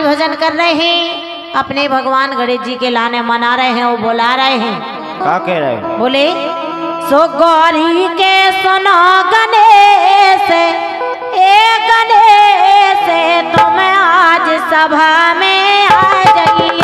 पानी भजन कर रहे हैं। अपने भगवान गणेश जी के लाने मना रहे हैं और बुला रहे हैं। क्या कह रहे हैं? बोले सो गौरी के सुनो गणेश ए गणेश तो तुम आज सभा में आ जाइए।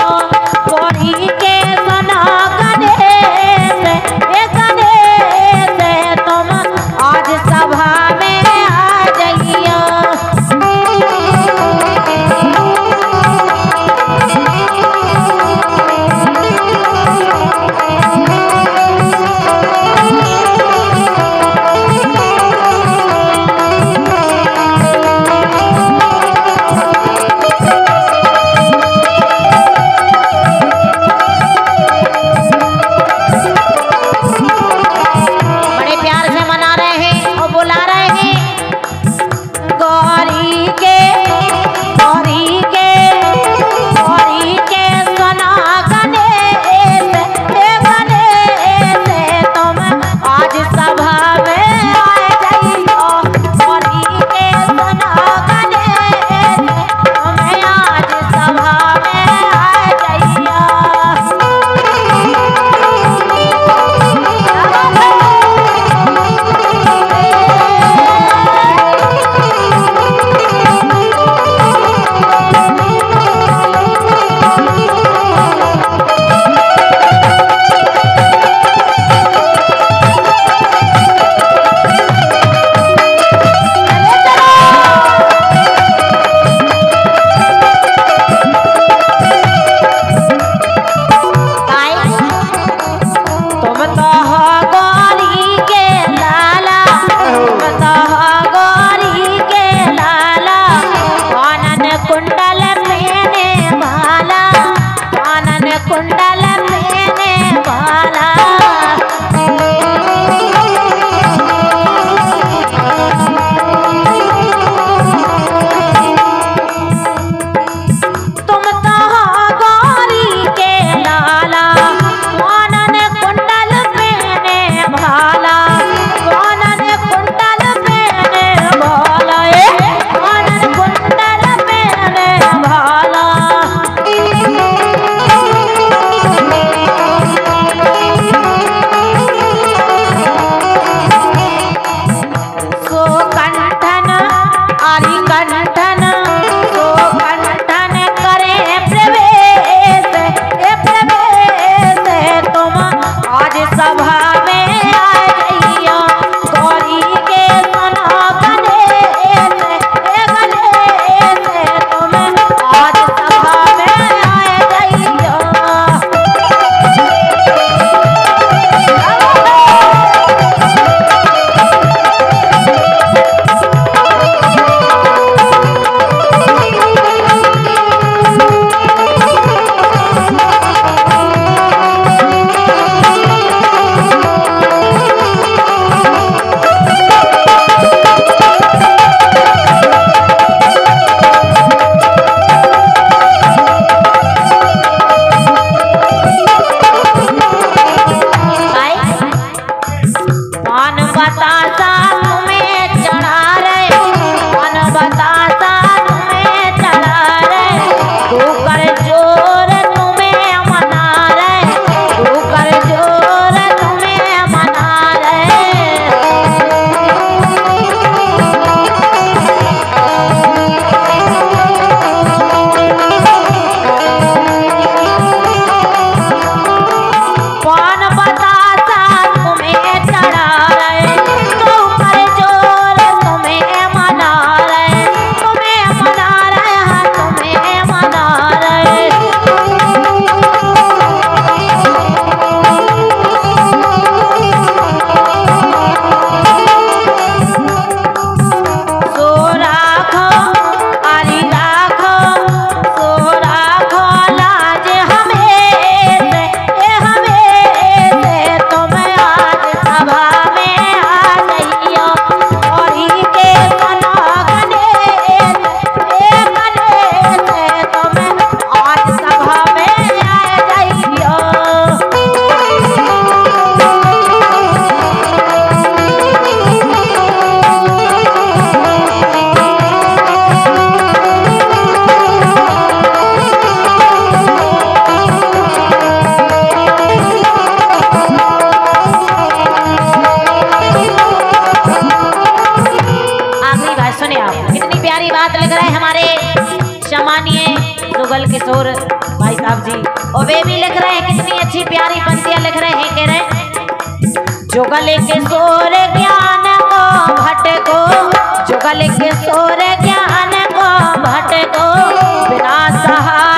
जुगल किशोर ज्ञान को भटको। जुगल किशोर ज्ञान को भटको। बिना सहारा